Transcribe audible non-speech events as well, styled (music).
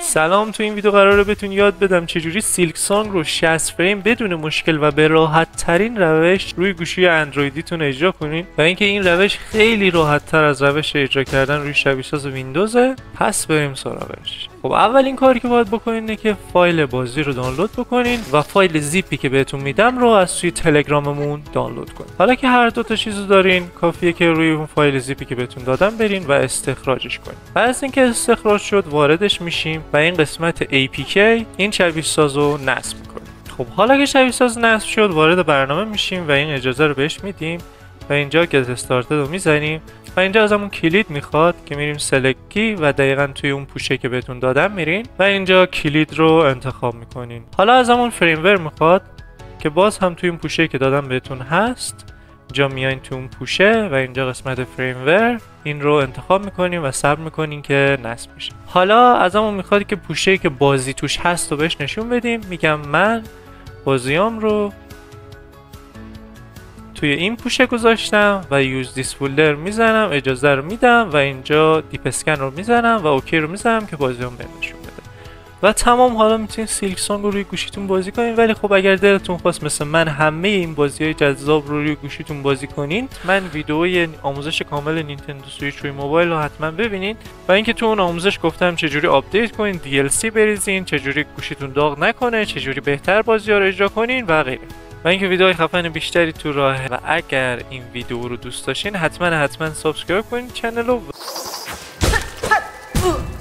سلام تو این ویدیو قراره بهتون یاد بدم چجوری Silksong رو 60 فریم بدون مشکل و به راحت ترین روش روی گوشی اندرویدیتون اجرا کنین و اینکه این روش خیلی راحت تر از روش اجرا کردن روی شبیه ساز ویندوزه پس بریم سراغش. خب اولین کاری که باید بکنین اینه که فایل بازی رو دانلود بکنین و فایل زیپی که بهتون میدم رو از توی تلگراممون دانلود کنین. حالا که هر دو تا چیزو دارین کافیه که روی اون فایل زیپی که بهتون دادم برین و استخراجش کنین. بعد از اینکه استخراج شد واردش میشیم و این قسمت APK این شبیه ساز رو نصب می‌کنیم. خب حالا که شبیه ساز نصب شد وارد برنامه میشیم و این اجازه رو بهش میدیم. و اینجا Get Started رو می‌زنیم و اینجا ازمون کلید می‌خواد که میریم select ی و دقیقا توی اون پوشه که بهتون دادم میرین و اینجا کلید رو انتخاب می‌کنین. حالا ازمون firmware می‌خواد که باز هم توی اون پوشه که دادم بهتون هست اینجا میاین تو اون پوشه و اینجا قسمت firmware این رو انتخاب می‌کنیم و صبر می‌کنیم که نصب میشه حالا ازمون می‌خواد که پوشه که بازی توش هست و بهش نشون بدیم. میگم من بازیام رو توی این پوشه گذاشتم و use this folder می‌زنم اجازه رو میدم و اینجا deep scan رو می‌زنم و OK رو می‌زنم که بازیام بهم نشون بده. و تمام حالا می‌تونید سیلک سانگ رو روی گوشیتون بازی کنین. ولی خب اگر دلتون خواست مثل من همه این بازی های جذاب رو روی گوشیتون بازی کنین من ویدئوی آموزش کامل نینتندو سویچ روی موبایل رو حتما ببینید و اینکه تو اون آموزش گفتم چجوری آپدیت کنین DLC بریزین چجوری گوشیتون داغ نکنه چجوری بهتر بازی ها رو اجرا کنین و غیره. و اینکه ویدیوهای خفن بیشتری تو راهه و اگر این ویدیو رو دوست داشتین حتما حتما subscribe کنین چنل رو. (laughs)